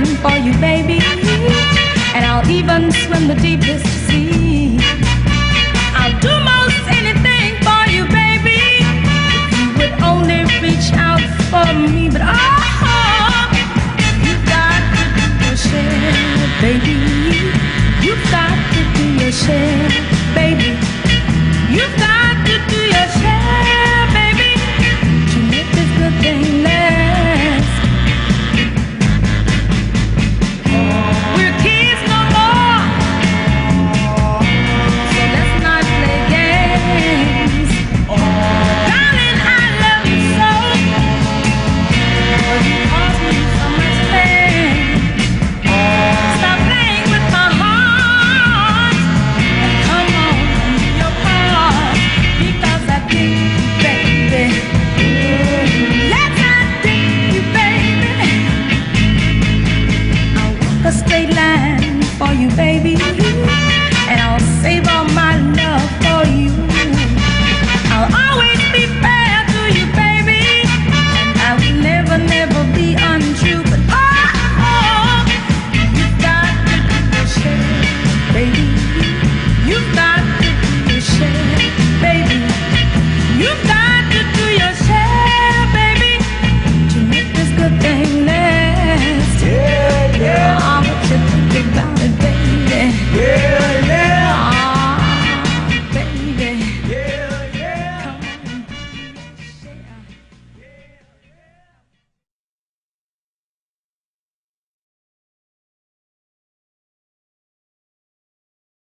for you, baby. And I'll even swim the deepest sea. I'll do most anything for you, baby. If you would only reach out for me, but oh, you've got to do your share, baby. You've got to do your share, baby.